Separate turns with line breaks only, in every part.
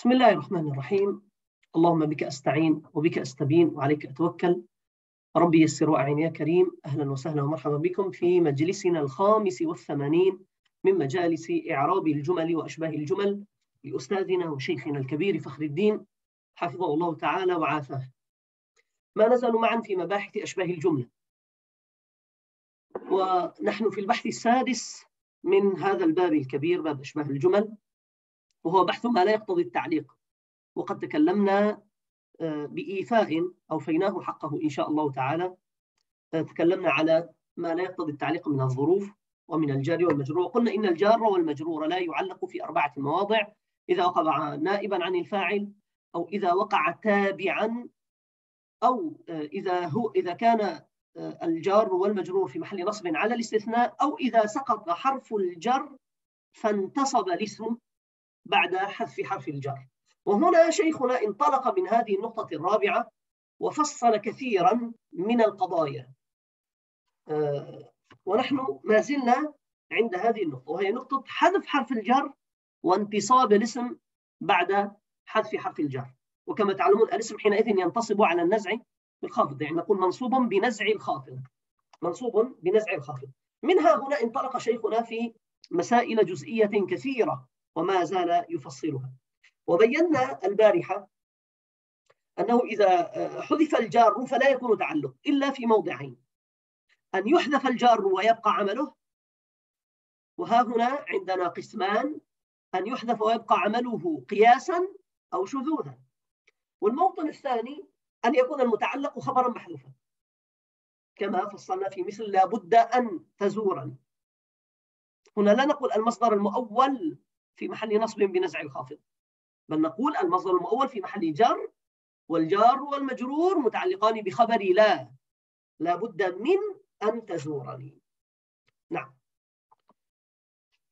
بسم الله الرحمن الرحيم. اللهم بك أستعين وبك أستبين وعليك أتوكل. ربي يسر وأعين يا كريم. أهلا وسهلا ومرحبا بكم في مجلسنا الخامس والثمانين من مجالس إعراب الجمل وأشباه الجمل لأستاذنا وشيخنا الكبير فخر الدين حفظه الله تعالى وعافاه. ما نزال معا في مباحث أشباه الجملة. ونحن في البحث السادس من هذا الباب الكبير باب أشباه الجمل. وهو بحث ما لا يقتضي التعليق. وقد تكلمنا بإيفاء أوفيناه حقه إن شاء الله تعالى. تكلمنا على ما لا يقتضي التعليق من الظروف ومن الجار والمجرور. وقلنا إن الجار والمجرور لا يعلق في أربعة مواضع. إذا وقع نائبا عن الفاعل أو إذا وقع تابعا أو إذا هو إذا كان الجار والمجرور في محل نصب على الاستثناء أو إذا سقط حرف الجر فانتصب الاسم بعد حذف حرف الجر. وهنا شيخنا انطلق من هذه النقطة الرابعة وفصل كثيرا من القضايا. ونحن ما زلنا عند هذه النقطة وهي نقطة حذف حرف الجر وانتصاب الاسم بعد حذف حرف الجر. وكما تعلمون الاسم حينئذ ينتصب على النزع بالخافض يعني نقول منصوب بنزع الخافض. منصوب بنزع الخافض. منها هنا انطلق شيخنا في مسائل جزئية كثيرة. وما زال يفصلها. وبينا البارحة أنه إذا حذف الجار فلا يكون تعلق إلا في موضعين. أن يحذف الجار ويبقى عمله وها هنا عندنا قسمان أن يحذف ويبقى عمله قياسا أو شذوذا. والموطن الثاني أن يكون المتعلق خبرا محذوفا. كما فصلنا في مثل لابد أن تزورا. هنا لا نقول المصدر المؤول في محل نصب بنزع الخافض. بل نقول المصدر المؤول في محل جر والجار والمجرور متعلقان بخبر لا. لابد من أن تزورني. نعم.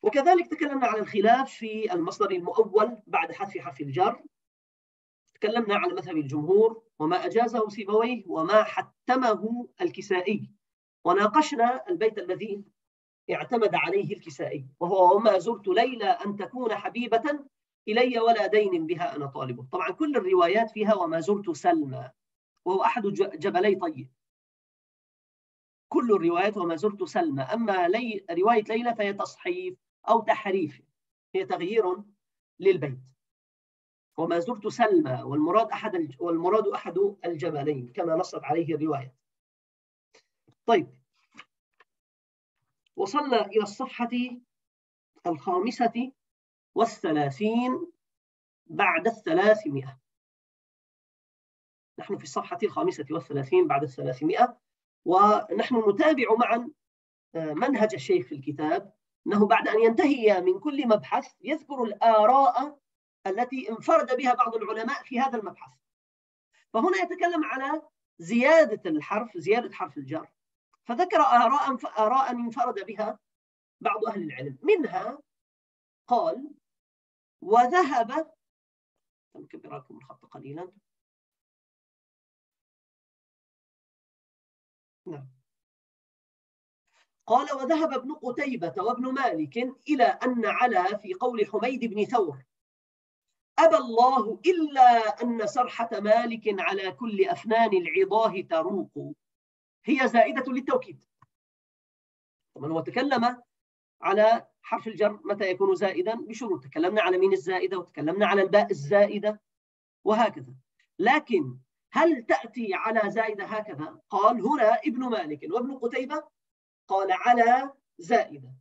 وكذلك تكلمنا عن الخلاف في المصدر المؤول بعد حذف حرف الجر. تكلمنا على مذهب الجمهور وما أجازه سيبويه وما حتمه الكسائي. وناقشنا البيت الذي اعتمد عليه الكسائي. وهو وما زرت ليلى أن تكون حبيبة إلي ولا دين بها أنا طالبه. طبعا كل الروايات فيها وما زرت سلمى. وهو أحد جبلي طيب. كل الروايات وما زرت سلمى. أما لي رواية ليلى فهي تصحيف أو تحريف. هي تغيير للبيت. وما زرت سلمى. والمراد أحد والمراد أحد الجبلين كما نصت عليه الرواية. طيب. وصلنا إلى الصفحة الخامسة والثلاثين بعد الثلاثمائة. نحن في الصفحة الخامسة والثلاثين بعد الثلاثمائة ونحن نتابع معا منهج الشيخ في الكتاب أنه بعد أن ينتهي من كل مبحث يذكر الآراء التي انفرد بها بعض العلماء في هذا المبحث. فهنا يتكلم على زيادة الحرف زيادة حرف الجر. فذكر آراء آراء انفرد بها بعض أهل العلم. منها قال وذهب نكبر لكم الخط قليلا. نعم. قال وذهب ابن قتيبة وابن مالك إلى أن على في قول حميد بن ثور أبى الله إلا أن سرحة مالك على كل أفنان العضاه تروق. هي زائدة للتوكيد. طبعا هو تكلم على حرف الجر متى يكون زائدا؟ بشروط. تكلمنا على مين الزائدة وتكلمنا على الباء الزائدة وهكذا. لكن هل تأتي على زائدة هكذا؟ قال هنا ابن مالك. وابن قتيبة قال على زائدة.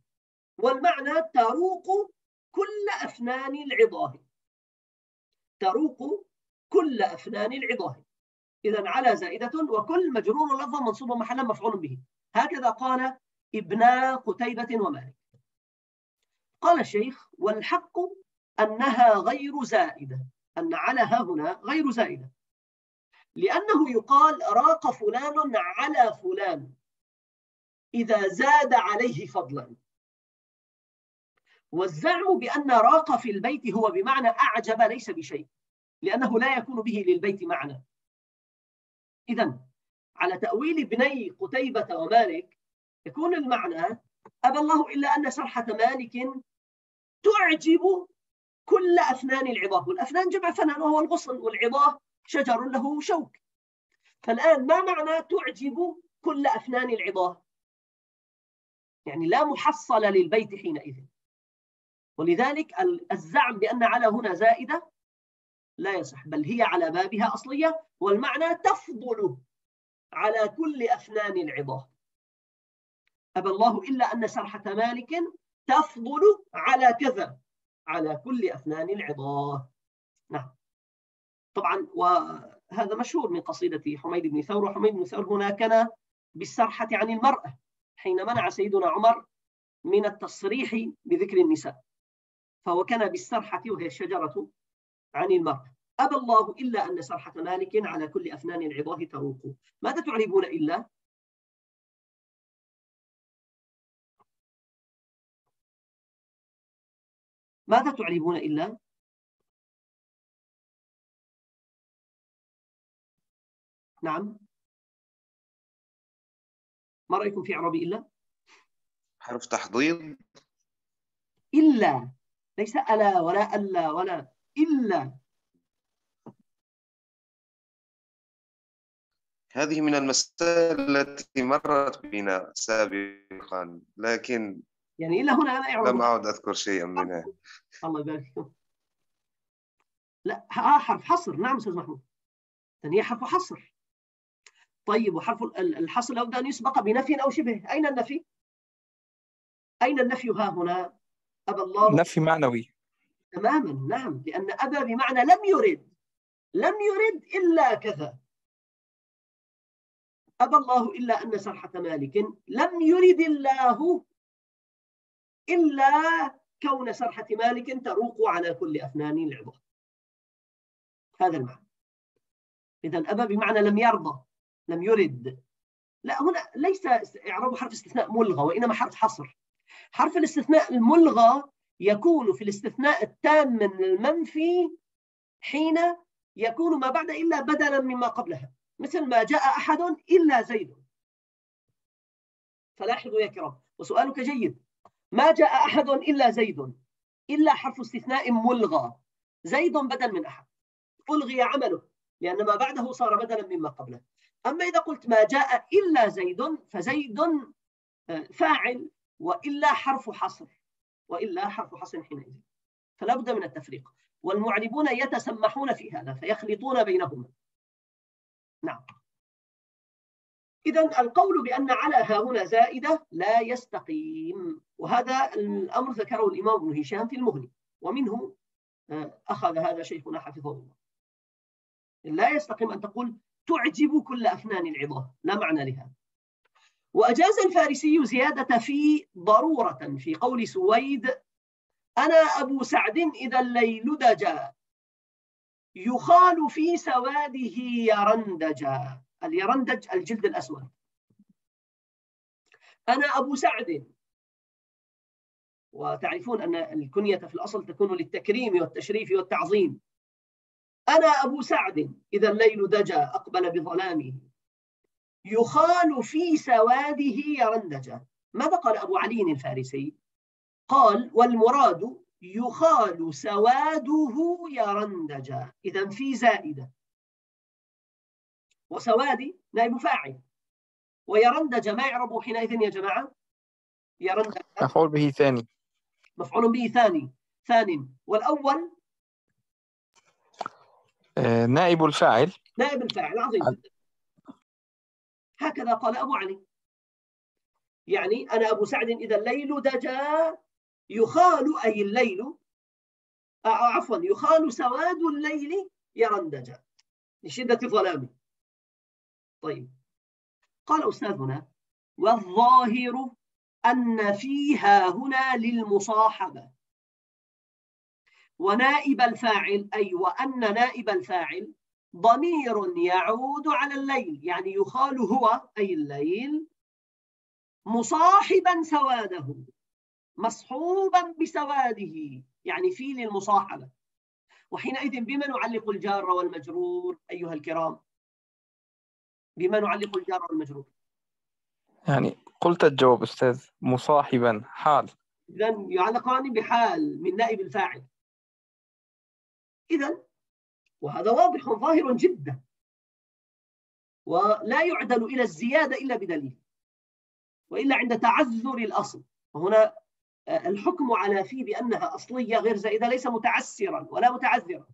والمعنى تروق كل أفنان العضاه تروق كل أفنان العضاه إذا على زائدة وكل مجرور لفظا منصوب محلا مفعول به. هكذا قال ابن قتيبة ومالك. قال الشيخ والحق أنها غير زائدة أن على ها هنا غير زائدة. لأنه يقال راق فلان على فلان إذا زاد عليه فضلا. والزعم بأن راق في البيت هو بمعنى أعجب ليس بشيء لأنه لا يكون به للبيت معنى. إذا على تأويل ابني قتيبة ومالك يكون المعنى أبى الله إلا أن شرحة مالك تعجب كل أفنان العظاه والأفنان جمع فنان وهو الغصن والعظاه شجر له شوك. فالآن ما معنى تعجب كل أفنان العظاه يعني لا محصل للبيت حينئذ. ولذلك الزعم بأن على هنا زائدة لا يصح بل هي على بابها أصلية والمعنى تفضل على كل أفنان العظاه أبى الله إلا أن سرحة مالك تفضل على كذا على كل أفنان العظاه نعم. طبعا وهذا مشهور من قصيدة حميد بن ثور وحميد بن ثور هنا كان بالسرحة عن المرأة حين منع سيدنا عمر من التصريح بذكر النساء فهو كان بالسرحة وهي الشجرة عن المرأة أبى الله إلا أن سرحة مالك على كل أفنان العظاه تروق. ماذا تعربون إلا؟ ماذا تعربون إلا؟ نعم. ما رأيكم في إعراب إلا؟
حرف تحضيض
إلا. ليس ألا ولا ألا ولا. إلا.
هذه من المسائل التي مرت بنا سابقا لكن
يعني إلا هنا أنا إعراب
لم أعد أذكر شيئا منها.
الله يبارك فيكم لا ها حرف حصر. نعم أستاذ محمود. هي حرف حصر. طيب وحرف الحصر لابد أن يسبق بنفي أو شبه. أين النفي؟ أين النفي؟ ها هنا؟ أبى الله.
نفي معنوي.
تماما نعم لأن أبى بمعنى لم يرد لم يرد إلا كذا. أبى الله إلا أن سرحة مالك لم يرد الله إلا كون سرحة مالك تروق على كل أفنان العظام هذا المعنى. إذا أبى بمعنى لم يرضى لم يرد. لا هنا ليس إعراب حرف استثناء ملغى وإنما حرف حصر. حرف الاستثناء الملغى يكون في الاستثناء التام من المنفي حين يكون ما بعد إلا بدلا مما قبلها مثل ما جاء أحد إلا زيد. فلاحظوا يا كرام وسؤالك جيد. ما جاء أحد إلا زيد إلا حرف استثناء ملغى زيد بدل من أحد. ألغي عمله لأن ما بعده صار بدلا مما قبله. أما إذا قلت ما جاء إلا زيد فزيد آه، فاعل وإلا حرف حصر. وإلا حرف حصر حينئذ. فلا بد من التفريق. والمعربون يتسمحون في هذا فيخلطون بينهما. نعم. إذا القول بأن على ها هنا زائدة لا يستقيم. وهذا الأمر ذكره الإمام ابن هشام في المغني. ومنه آه، أخذ هذا شيخنا حفظه الله. لا يستقيم أن تقول تعجب كل أفنان العظام. لا معنى لهذا. وأجاز الفارسي زيادة في ضرورة في قول سويد أنا أبو سعد إذا الليل دجا يخال في سواده يرندجا اليرندج الجلد الأسود. أنا أبو سعد. وتعرفون أن الكنية في الأصل تكون للتكريم والتشريف والتعظيم. أنا أبو سعد. إذا الليل دجا أقبل بظلامه. يخال في سواده يرندجا ماذا قال أبو علي الفارسي؟ قال والمراد يخال سواده يرندجا إذا في زائدة. وسوادي نائب فاعل. ويرندج ما يعرب حينئذ يا جماعة؟
يرندج مفعول به ثاني.
مفعول به ثاني. ثان والأول؟
آه، نائب الفاعل.
نائب الفاعل عظيم. هكذا قال أبو علي. يعني أنا أبو سعد إذا الليل دجا يخال أي الليل. آه، آه، عفوا يخال سواد الليل يرندجا لشدة ظلامه طيب. قال أستاذنا والظاهر أن فيها هنا للمصاحبة. ونائب الفاعل أي وأن نائب الفاعل ضمير يعود على الليل يعني يخال هو أي الليل مصاحبا سواده مصحوبا بسواده يعني في للمصاحبة. وحينئذ بما نعلق الجار والمجرور أيها الكرام؟ بما نعلق الجار والمجرور.
يعني قلت الجواب أستاذ مصاحبا حال.
إذا يعلقان بحال من نائب الفاعل. إذا وهذا واضح ظاهر جدا. ولا يعدل إلى الزيادة إلا بدليل وإلا عند تعذر الأصل. وهنا آه، الحكم على في بأنها أصلية غير زائدة ليس متعسرا ولا متعذرا.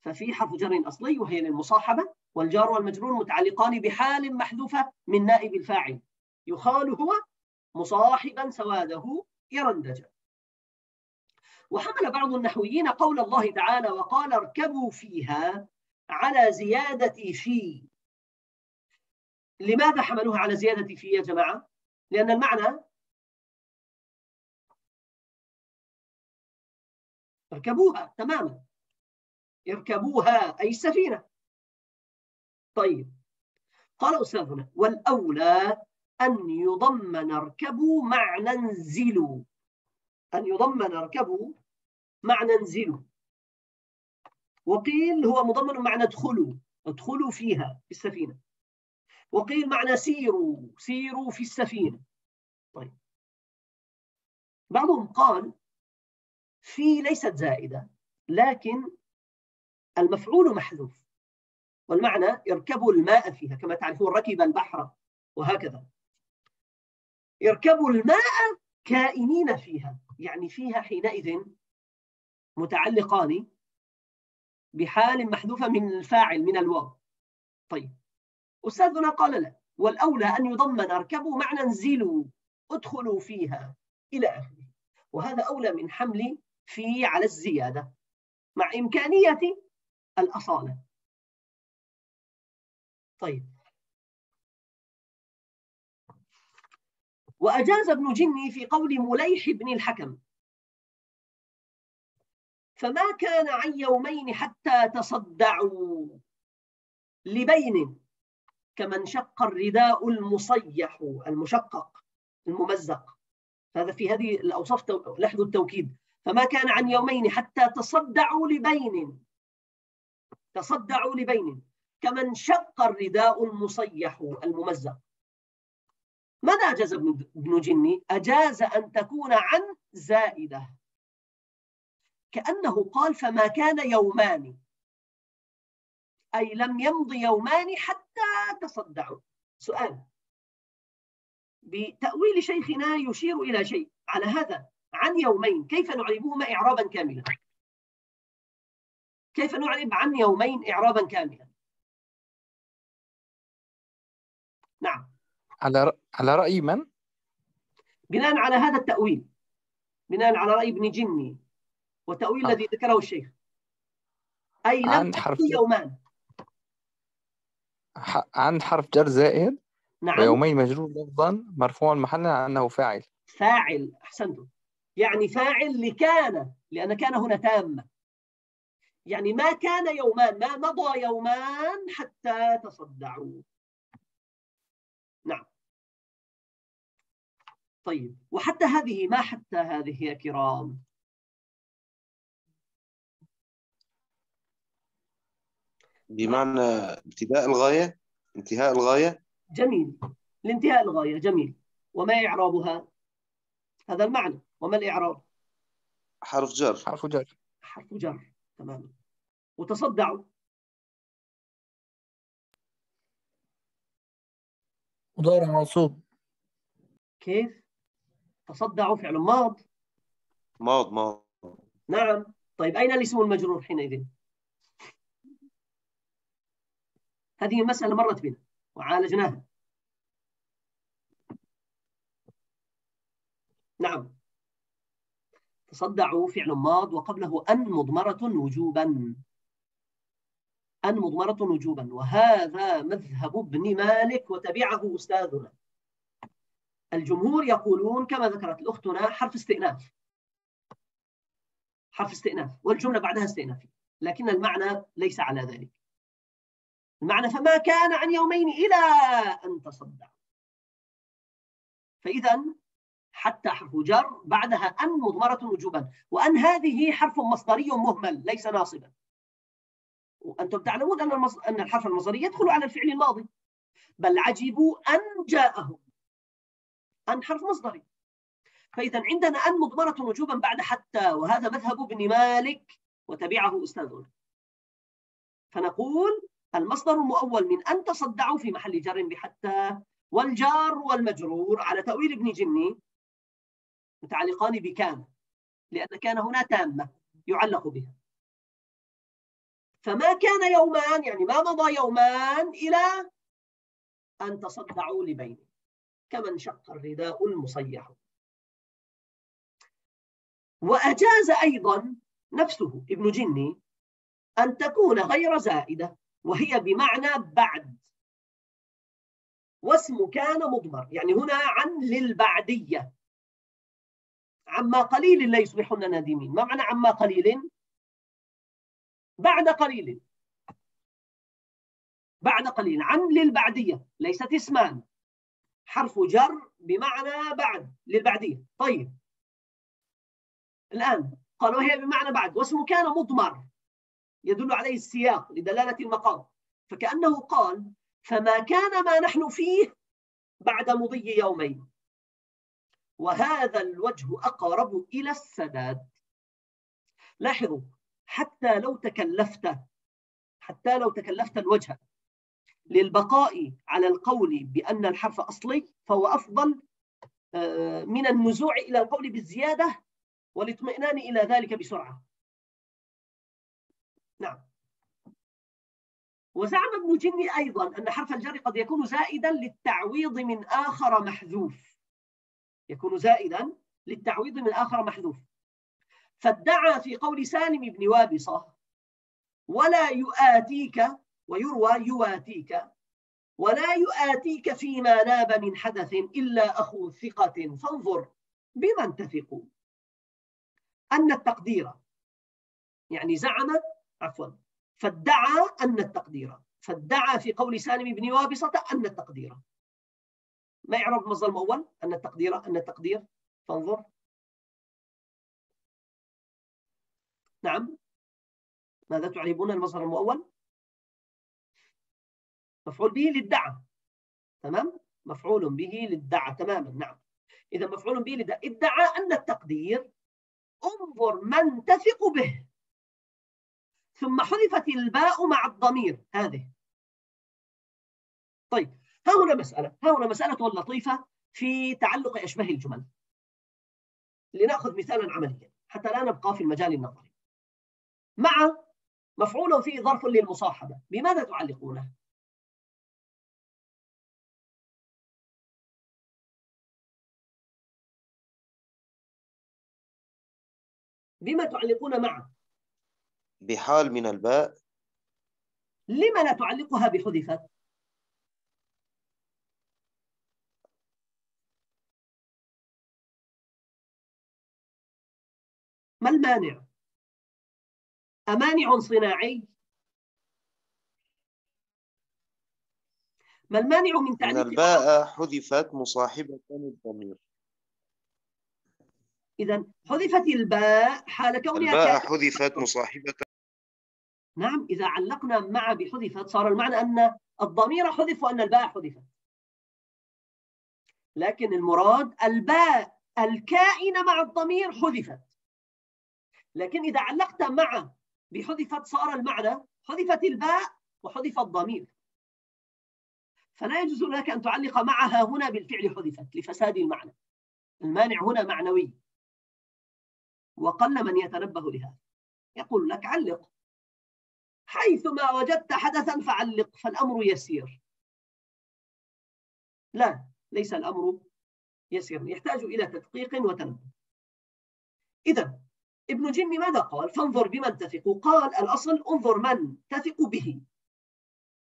ففي حرف جر أصلي وهي للمصاحبة والجار والمجرور متعلقان بحال محذوفة من نائب الفاعل. يخال هو مصاحبا سواده يرندج وحمل بعض النحويين قول الله تعالى وقال اركبوا فيها على زيادة في لماذا حملوها على زيادة في يا جماعة؟ لأن المعنى اركبوها تماما. اركبوها أي السفينة. طيب. قال أستاذنا والأولى أن يضمن اركبوا مع ننزلوا أن يضمن اركبوا مع ننزلوا وقيل هو مضمن معنى ادخلوا ادخلوا فيها في السفينة. وقيل معنى سيروا سيروا في السفينة. طيب. بعضهم قال في ليست زائدة لكن المفعول محذوف. والمعنى اركبوا الماء فيها كما تعرفون ركب البحر وهكذا. اركبوا الماء كائنين فيها. يعني فيها حينئذ متعلقان بحال محذوفة من الفاعل من الواو. طيب. أستاذنا قال لا. والأولى أن يضمن اركبوا معنى انزلوا ادخلوا فيها إلى آخره. وهذا أولى من حمل في على الزيادة مع إمكانية الأصالة. طيب. وأجاز ابن جني في قول مليح بن الحكم. فما كان عن يومين حتى تصدعوا لبين كمن شق الرداء المصيح المشقق الممزق. هذا في هذه الأوصاف لحظ التوكيد. فما كان عن يومين حتى تصدعوا لبين تصدعوا لبين كمن شق الرداء المصيح الممزق. ماذا أجاز ابن جني؟ أجاز أن تكون عن زائدة. كأنه قال فما كان يومان. أي لم يمض يومان حتى تصدعوا. سؤال. بتأويل شيخنا يشير إلى شيء. على هذا عن يومين. كيف نعربهما إعرابا كاملا؟ كيف نعرب عن يومين إعرابا كاملا؟
على على رأي من؟
بناء على هذا التأويل. بناء على رأي ابن جني. والتأويل آه. الذي ذكره الشيخ. أي لم حرف يومان.
عن حرف جر زائد نعم. ويومين مجرور لفظا مرفوع محلا أنه فاعل.
فاعل أحسنتم. يعني فاعل لكان لأن كان هنا تامة يعني ما كان يومان ما مضى يومان حتى تصدعوا. طيب وحتى هذه ما حتى هذه يا كرام؟
بمعنى ابتداء الغاية؟ انتهاء الغاية؟
جميل. لانتهاء الغاية جميل. وما إعرابها؟ هذا المعنى. وما الإعراب؟
حرف جر.
حرف جر.
حرف جر. تماما وتصدعوا
مضارع منصوب.
كيف؟ تصدعوا فعل ماض؟
ماض ماض.
نعم. طيب أين الاسم المجرور حينئذ؟ هذه مسألة مرت بنا وعالجناها. نعم. تصدعوا فعل ماض وقبله أن مضمرة وجوبا. أن مضمرة وجوبا. وهذا مذهب ابن مالك وتبعه أستاذنا. الجمهور يقولون كما ذكرت الأخت هنا حرف استئناف. حرف استئناف والجملة بعدها استئنافية لكن المعنى ليس على ذلك. المعنى فما كان عن يومين إلى أن تصدع. فإذا حتى حرف جر بعدها أن مضمرة وجوبا وأن هذه حرف مصدري مهمل ليس ناصبا. وأنتم تعلمون أن أن الحرف المصدري يدخل على الفعل الماضي. بل عجبوا أن جاءهم. أن حرف مصدري. فإذا عندنا أن مضمرة وجوبا بعد حتى وهذا مذهب ابن مالك وتبعه أستاذنا. فنقول المصدر المؤول من أن تصدعوا في محل جر بحتى والجار والمجرور على تأويل ابن جني متعلقان بكان لأن كان هنا تامة يعلق بها. فما كان يومان يعني ما مضى يومان إلى أن تصدعوا لبينه. كما انشق الرداء المصيح. وأجاز أيضا نفسه ابن جني أن تكون غير زائدة وهي بمعنى بعد. واسم كان مضمر يعني هنا عن للبعدية. عما قليل لا يصبحن نادمين. ما معنى عما قليل؟ بعد قليل. بعد قليل. عن للبعدية ليست اسمان. حرف جر بمعنى بعد للبعدية طيب. الآن قال وهي بمعنى بعد واسم كان مضمر يدل عليه السياق لدلالة المقام. فكأنه قال فما كان ما نحن فيه بعد مضي يومين. وهذا الوجه أقرب إلى السداد. لاحظوا حتى لو تكلفت حتى لو تكلفت الوجه للبقاء على القول بأن الحرف أصلي فهو أفضل آه، من النزوع إلى القول بالزيادة والاطمئنان إلى ذلك بسرعة. نعم. وزعم ابن جني أيضا أن حرف الجر قد يكون زائدا للتعويض من آخر محذوف. يكون زائدا للتعويض من آخر محذوف. فادعى في قول سالم بن وابصة ولا يؤاتيك ويروى يواتيك ولا يؤاتيك فيما ناب من حدث إلا أخو ثقة. فانظر بمن تثق أن التقدير يعني زعم عفوا فادعى أن التقدير. فادعى في قول سالم بن وابصة أن التقدير. ما يعرف المصدر الأول أن التقدير أن التقدير. فانظر. نعم. ماذا تعربون المصدر المؤول؟ مفعول به للدعاء تمام؟ مفعول به للدعاء تماما نعم. إذا مفعول به للدعاء ادعى أن التقدير انظر من تثق به. ثم حذفت الباء مع الضمير هذه. طيب ها هنا مسألة ها هنا مسألة لطيفة في تعلق أشباه الجمل. لنأخذ مثالا عمليا حتى لا نبقى في المجال النظري. مع مفعول فيه ظرف للمصاحبة بماذا تعلقونه؟ بما تعلقون معه.
بحال من الباء.
لما لا تعلقها بحذفت؟ ما المانع؟ أمانع صناعي؟ ما المانع من تعليق
من الباء حذفت مصاحبة الضمير.
إذا حذفت الباء حال كونها
الباء حذفت مصاحبة.
نعم إذا علقنا مع بحذفت صار المعنى أن الضمير حذف وأن الباء حذفت. لكن المراد الباء الكائنة مع الضمير حذفت. لكن إذا علقت مع بحذفت صار المعنى حذفت الباء وحذف الضمير. فلا يجوز لك أن تعلق معها هنا بالفعل حذفت لفساد المعنى. المانع هنا معنوي. وقل من يتنبه لهذا. يقول لك علق. حيثما وجدت حدثا فعلق فالأمر يسير. لا ليس الأمر يسير. يحتاج إلى تدقيق وتنبه. إذا ابن جن ماذا قال؟ فانظر بمن تثق. قال الأصل انظر من تثق به.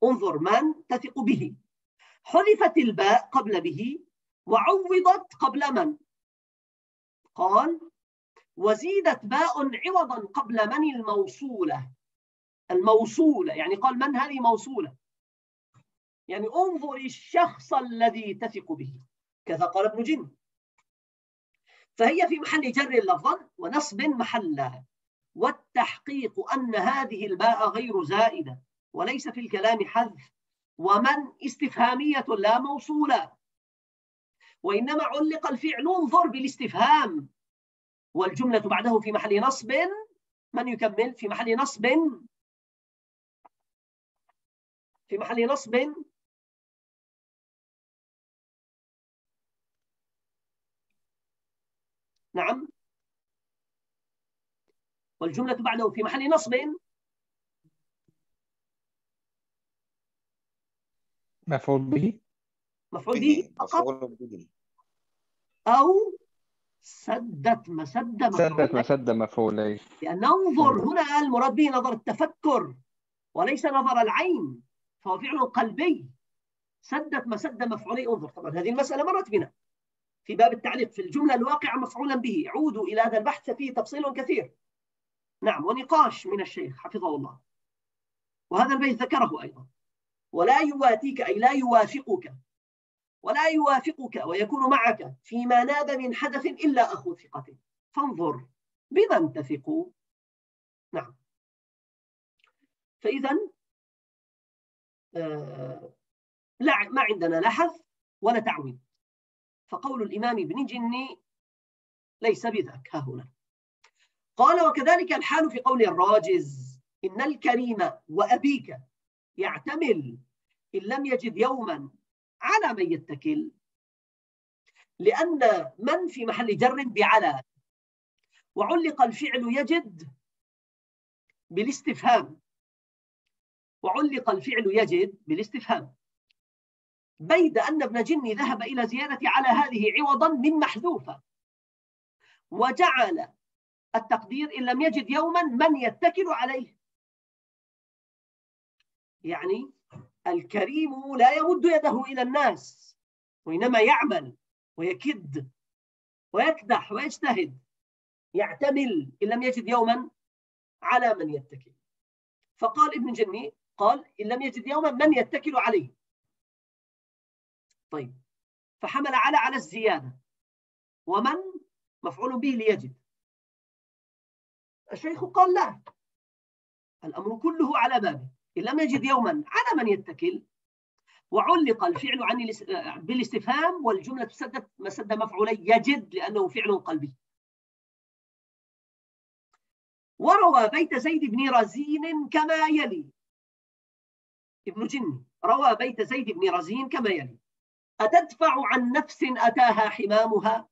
انظر من تثق به. حذفت الباء قبل به وعوضت قبل من؟ قال وزيدت باء عوضا قبل من الموصولة. الموصولة يعني قال من هذه موصولة؟ يعني انظر الشخص الذي تثق به. كذا قال ابن جن. فهي في محل جر لفظا ونصب محلا والتحقيق أن هذه الباء غير زائدة وليس في الكلام حذف. ومن استفهامية لا موصولة. وإنما علق الفعل انظر بالاستفهام. والجملة بعده في محل نصب من يكمل؟ في محل نصب. في محل نصب. نعم. والجملة بعده في محل نصب.
مفعول به؟
مفعول به فقط؟ أو سدت مسد
سدت مسد مفعولين
لأن انظر هنا المراد به نظر التفكر وليس نظر العين فهو فعل قلبي. سدت مسد مفعولي انظر. طبعا هذه المسألة مرت بنا في باب التعليق في الجملة الواقعة مفعولا به. عودوا إلى هذا البحث فيه تفصيل كثير. نعم ونقاش من الشيخ حفظه الله. وهذا البيت ذكره أيضا. ولا يواتيك أي لا يوافقك. ولا يوافقك ويكون معك فيما ناب من حدث إلا أخو ثقة. فانظر بمن تثق نعم. فإذا آه لا ما عندنا لا حذف ولا تعويض فقول الإمام ابن جني ليس بذاك. ها هنا. قال وكذلك الحال في قول الراجز. إن الكريم وأبيك يعتمل إن لم يجد يوما على من يتكل. لأن من في محل جر بعلى. وعلق الفعل يجد بالاستفهام. وعلق الفعل يجد بالاستفهام. بيد أن ابن جني ذهب إلى زيادة على هذه عوضا من محذوفة. وجعل التقدير إن لم يجد يوما من يتكل عليه. يعني الكريم لا يمد يده إلى الناس وإنما يعمل ويكد ويكدح ويجتهد يعتمل إن لم يجد يوما على من يتكل. فقال ابن جني قال إن لم يجد يوما من يتكل عليه؟ طيب فحمل على على الزيادة. ومن؟ مفعول به ليجد. الشيخ قال لا الأمر كله على بابه. إن لم يجد يوما على من يتكل وعلق الفعل عن بالاستفهام والجملة سدت مسد مفعولي يجد لأنه فعل قلبي. وروى بيت زيد بن رزين كما يلي. ابن جني روى بيت زيد بن رزين كما يلي. أتدفع عن نفس أتاها حمامها؟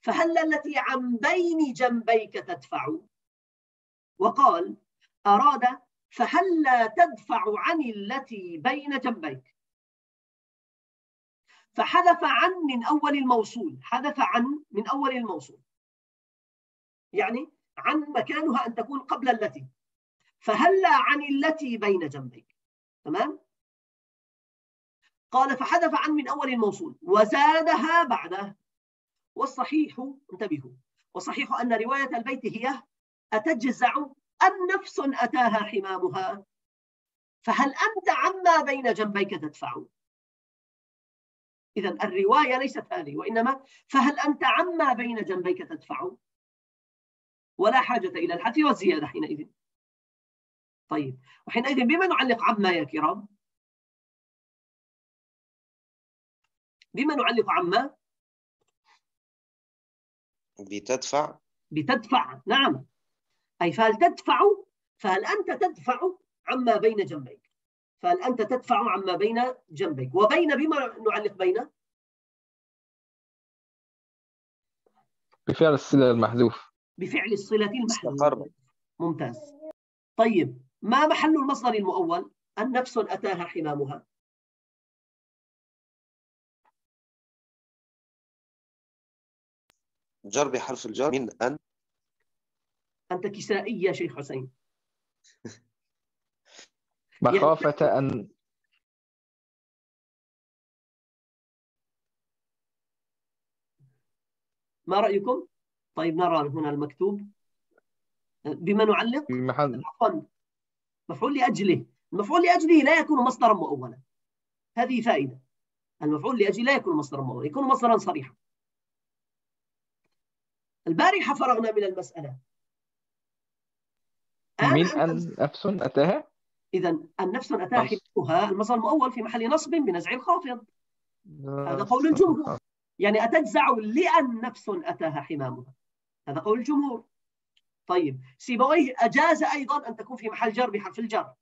فهل التي عن بين جنبيك تدفع؟ وقال أراد فهل لا تدفع عن التي بين جنبيك؟ فحذف عن من أول الموصول حذف عن من أول الموصول. يعني عن مكانها أن تكون قبل التي. فهل لا عن التي بين جنبيك؟ تمام؟ قال فحذف عن من أول الموصول وزادها بعده والصحيح انتبهوا. والصحيح أن رواية البيت هي أتجزع النفس أتاها حمامها؟ فهل أنت عما بين جنبيك تدفع؟ إذا الرواية ليست هذه وإنما فهل أنت عما بين جنبيك تدفع؟ ولا حاجة إلى الحذف والزيادة حينئذ. طيب وحينئذ بما نعلق عما يا كرام؟ بما نعلق عما؟
بتدفع.
بتدفع نعم. أي فهل تدفع؟ فهل أنت تدفع عما بين جنبيك. فهل أنت تدفع عما بين جنبيك. وبين بما نعلق بين؟
بفعل الصلة المحذوف.
بفعل الصلة المحذوف. ممتاز. طيب ما محل المصدر المؤول؟ النفس أتاها حمامها.
جر بحرف الجر. من أن
أنت كسائي يا شيخ حسين.
مخافة أن
ما رأيكم؟ طيب نرى هنا المكتوب. بما نعلق؟
محل
عفوا. مفعول لأجله. المفعول لأجله لا يكون مصدرا مؤولا. هذه فائدة. المفعول لأجله لا يكون مصدرا مؤولا يكون مصدرا صريحا. البارحة فرغنا من المسألة.
من أن نفس أتاها؟
إذا النفس أتاها حمامها المصدر المؤول في محل نصب بنزع الخافض هذا قول الجمهور. يعني أتجزع لأن نفس أتاها حمامها. هذا قول الجمهور. طيب سيبويه. أجاز أيضا أن تكون في محل جر بحرف الجر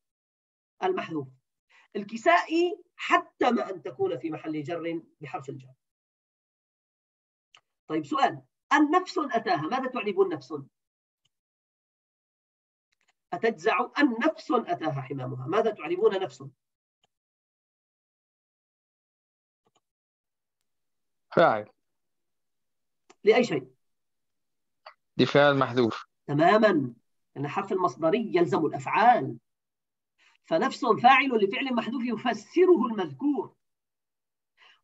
المحذوف. الكسائي حتم أن تكون في محل جر بحرف الجر. طيب سؤال. النفس أتاها ماذا تعربون نفس أتجزع النفس أتاها حمامها؟ ماذا تعربون نفس؟
فاعل.
لأي شيء.
لفعل محذوف.
تماما. أن حرف المصدري يلزم الأفعال. فنفس فاعل لفعل محذوف يفسره المذكور.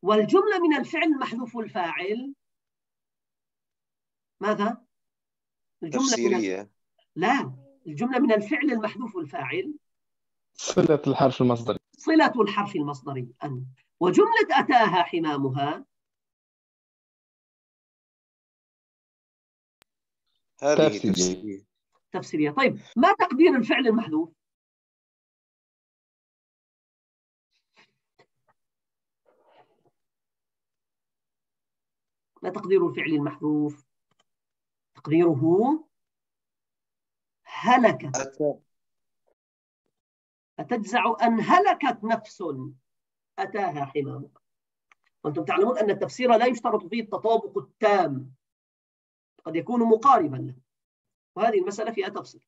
والجملة من الفعل المحذوف والفاعل ماذا؟
الجملة تفسيرية. من...
لا. الجملة من الفعل المحذوف والفاعل.
صلة الحرف المصدري.
صلة الحرف المصدري أن. وجملة أتاها حمامها.
هذه تفسيرية.
تفسيرية. طيب ما تقدير الفعل المحذوف؟ ما تقدير الفعل المحذوف؟ تقديره هلكت. أتجزع أن هلكت نفس أتاها حمامها وأنتم تعلمون أن التفسير لا يشترط فيه التطابق التام. قد يكون مقاربا له. وهذه المسألة فيها تفصيل.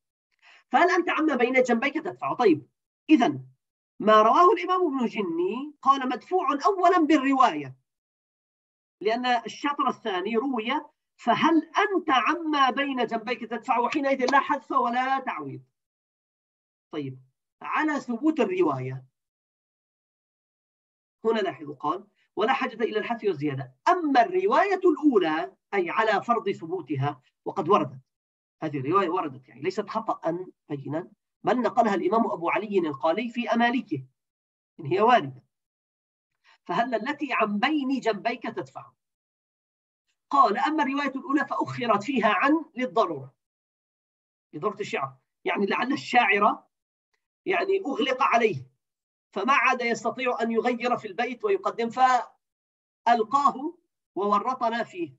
فهل أنت عما بين جنبيك تدفع؟ طيب إذا ما رواه الإمام ابن جني قال مدفوع أولا بالرواية لأن الشطر الثاني روي فهل أنت عما بين جنبيك تدفع وحينئذ لا حذف ولا تعويض؟ طيب على ثبوت الرواية هنا لاحظوا قال ولا حاجة إلى الحذف والزيادة. أما الرواية الأولى أي على فرض ثبوتها وقد وردت. هذه الرواية وردت يعني ليست خطأ بينا بل نقلها الإمام أبو علي القالي في أمالكه إن هي واردة. فهل التي عن بين جنبيك تدفع؟ قال أما الرواية الأولى فأخرت فيها عن للضرورة. لضرورة الشعر. يعني لعل الشاعر يعني أغلق عليه. فما عاد يستطيع أن يغير في البيت ويقدم فألقاه وورطنا فيه.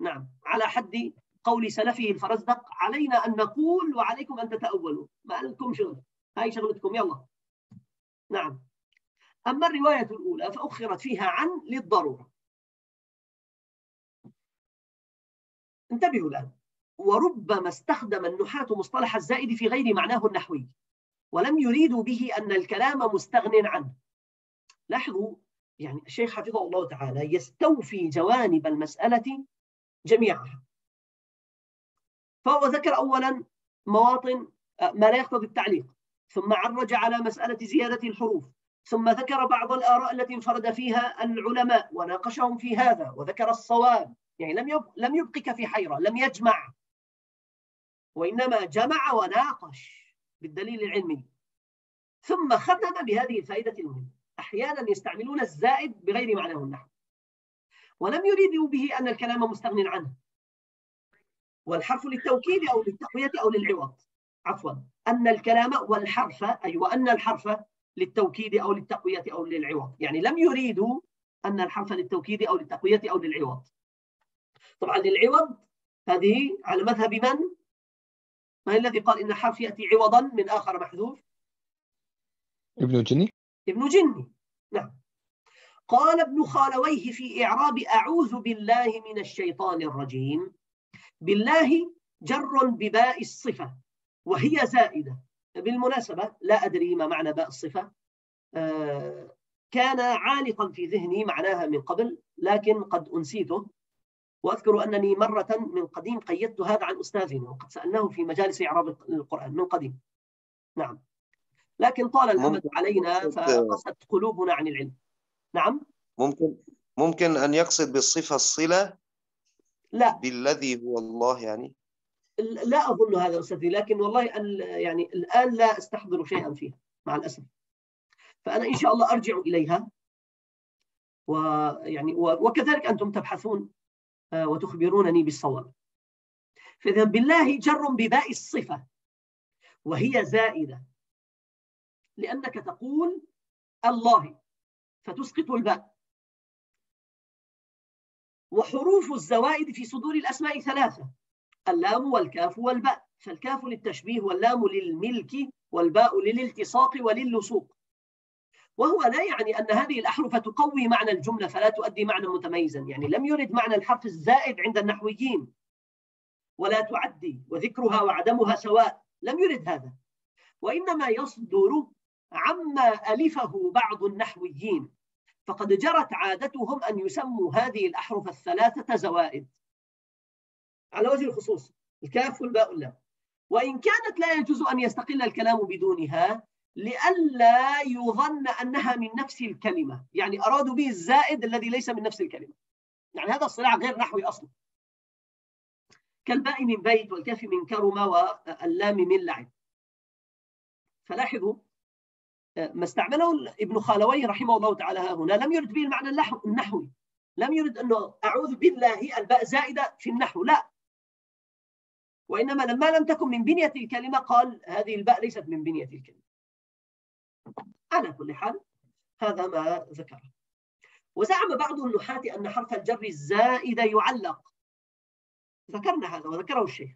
نعم على حد قول سلفه الفرزدق علينا أن نقول وعليكم أن تتأولوا. ما لكم شغل؟ هاي شغلتكم يلا. نعم. أما الرواية الأولى فأخرت فيها عن للضرورة. انتبهوا الآن وربما استخدم النحاة مصطلح الزائد في غير معناه النحوي ولم يريدوا به أن الكلام مستغن عنه. لاحظوا يعني الشيخ حفظه الله تعالى يستوفي جوانب المسألة جميعها. فهو ذكر أولا مواطن آه، ما لا يقتضي التعليق ثم عرج على مسألة زيادة الحروف. ثم ذكر بعض الآراء التي انفرد فيها العلماء وناقشهم في هذا وذكر الصواب يعني لم لم يبقك في حيرة لم يجمع. وإنما جمع وناقش بالدليل العلمي. ثم ختم بهذه الفائدة المهمة. أحيانا يستعملون الزائد بغير معناه النحو ولم يريدوا به أن الكلام مستغن عنه. والحرف للتوكيد أو للتقوية أو للعوض. عفوا. أن الكلام والحرف أي وأن الحرف للتوكيد أو للتقوية أو للعوض. يعني لم يريدوا أن الحرف للتوكيد أو للتقوية أو للعوض. طبعا للعوض هذه على مذهب من؟ من الذي قال إن الحرف يأتي عوضا من آخر محذوف؟
ابن جني.
ابن جني. نعم. قال ابن خالويه في إعراب أعوذ بالله من الشيطان الرجيم. بالله جر بباء الصفة وهي زائدة. بالمناسبة لا أدري ما معنى باء الصفة. آه كان عالقا في ذهني معناها من قبل لكن قد أنسيته. وأذكر أنني مرة من قديم قيدت هذا عن أستاذنا وقد سألناه في مجالس إعراب القرآن من قديم. نعم. لكن طال الأمد علينا فقست قلوبنا عن العلم. نعم؟
ممكن ممكن أن يقصد بالصفة الصلة
لا.
بالذي هو الله يعني؟
لا أظن هذا أستاذي لكن والله يعني الآن لا أستحضر شيئا فيها مع الأسف. فأنا إن شاء الله أرجع إليها. ويعني وكذلك أنتم تبحثون آه، وتخبرونني بالصواب. فإذا بالله جر بباء الصفة وهي زائدة. لأنك تقول الله فتسقط الباء. وحروف الزوائد في صدور الأسماء ثلاثة. اللام والكاف والباء. فالكاف للتشبيه واللام للملك والباء للالتصاق وللصوق وهو لا يعني أن هذه الأحرف تقوي معنى الجملة فلا تؤدي معنى متميزا. يعني لم يرد معنى الحرف الزائد عند النحويين. ولا تعدي وذكرها وعدمها سواء. لم يرد هذا. وإنما يصدر عما ألفه بعض النحويين. فقد جرت عادتهم أن يسموا هذه الأحرف الثلاثة زوائد. على وجه الخصوص الكاف والباء واللام. وإن كانت لا يجوز أن يستقل الكلام بدونها لئلا يظن أنها من نفس الكلمة يعني أرادوا به الزائد الذي ليس من نفس الكلمة. يعني هذا الصراع غير نحوي أصلا. كالباء من بيت والكاف من كرم واللام من لعب. فلاحظوا ما استعمله ابن خالوي رحمه الله تعالى هنا لم يرد به المعنى النحوي. لم يرد أنه أعوذ بالله الباء زائدة في النحو لا. وإنما لما لم تكن من بنية الكلمة قال هذه الباء ليست من بنية الكلمة. على كل حال هذا ما ذكره وزعم بعض النحاة أن حرف الجر الزائد يعلق. ذكرنا هذا وذكره الشيخ.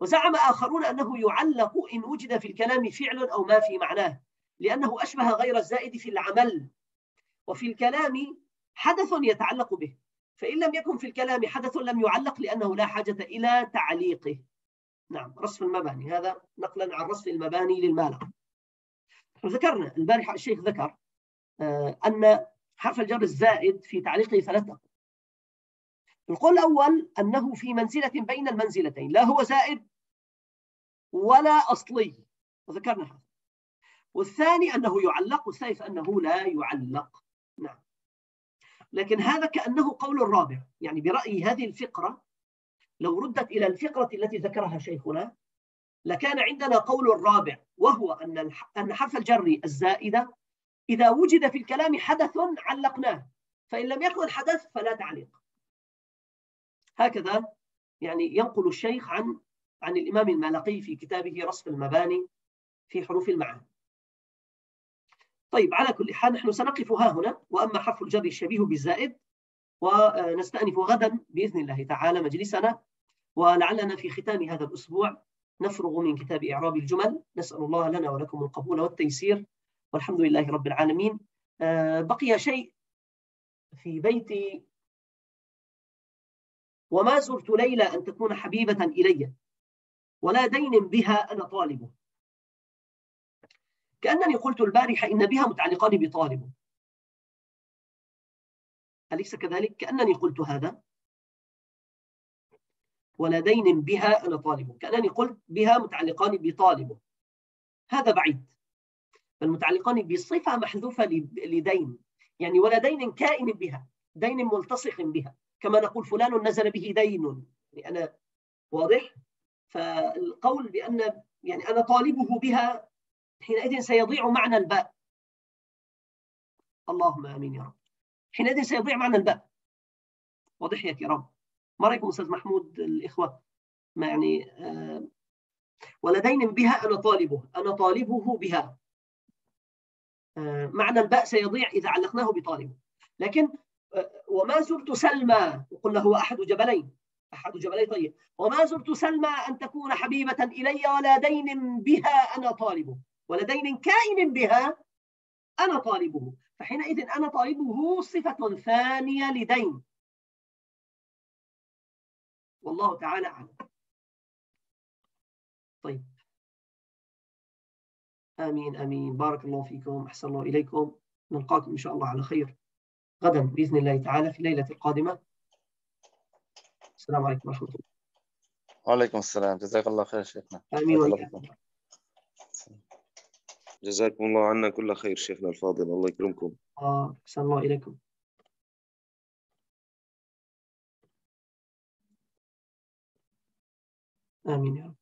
وزعم آخرون أنه يعلق إن وجد في الكلام فعل أو ما في معناه لأنه أشبه غير الزائد في العمل. وفي الكلام حدث يتعلق به. فإن لم يكن في الكلام حدث لم يعلق لأنه لا حاجة إلى تعليقه. نعم رصف المباني هذا نقلا عن رصف المباني للمالة ذكرنا البارحة الشيخ ذكر آه، أن حرف الجر الزائد في تعليقه ثلاث أقوال القول الأول أنه في منزلة بين المنزلتين لا هو زائد ولا أصلي. وذكرنا هذا. والثاني أنه يعلق والثالث أنه لا يعلق. نعم. لكن هذا كأنه قول الرابع يعني برأيي هذه الفقرة لو ردت إلى الفقرة التي ذكرها شيخنا لكان عندنا قول الرابع وهو أن أن حرف الجر الزائدة إذا وجد في الكلام حدث علقناه. فإن لم يكن حدث فلا تعليق. هكذا يعني ينقل الشيخ عن عن الإمام المالقي في كتابه رصف المباني في حروف المعاني. طيب على كل حال نحن سنقف ها هنا وأما حرف الجر الشبيه بالزائد ونستأنف غدا بإذن الله تعالى مجلسنا ولعلنا في ختام هذا الأسبوع نفرغ من كتاب إعراب الجمل. نسأل الله لنا ولكم القبول والتيسير والحمد لله رب العالمين. آه، بقي شيء في بيتي. وما زرت ليلى أن تكون حبيبة إلي ولا دين بها أنا طالبه كأنني قلت البارحة إن بها متعلقان بطالب. أليس كذلك؟ كأنني قلت هذا. ولدين بها أنا طالب. كأنني قلت بها متعلقان بطالب. هذا بعيد. فالمتعلقان بصفة محذوفة لدين. يعني ولدين كائن بها دين ملتصق بها. كما نقول فلان نزل به دين. يعني أنا واضح؟ فالقول بأن يعني أنا طالبه بها حينئذ سيضيع معنى الباء. اللهم آمين يا رب. حينئذ سيضيع معنى الباء. واضح يا كرام ما رأيكم أستاذ محمود الإخوة؟ ما يعني آه ولدين بها أنا طالبه. أنا طالبه بها. آه معنى الباء سيضيع إذا علقناه بطالبه. لكن آه وما زرت سلمى. وقلنا هو أحد جبلين. أحد جبلي طيب. وما زرت سلمى أن تكون حبيبة إلي ولا دين بها أنا طالبه. ولدين كائن بها أنا طالبه. فحينئذ أنا طالبه صفة ثانية لدين. والله تعالى أعلم. طيب. آمين آمين. بارك الله فيكم أحسن الله إليكم. نلقاكم إن شاء الله على خير. غدا بإذن الله تعالى في الليلة القادمة. السلام عليكم ورحمة الله.
وعليكم السلام. جزاك الله خير شيخنا.
آمين وإياكم.
جزاكم الله عنا كل خير شيخنا الفاضل. الله يكرمكم.
آه أحسن الله إليكم. آمين يا رب.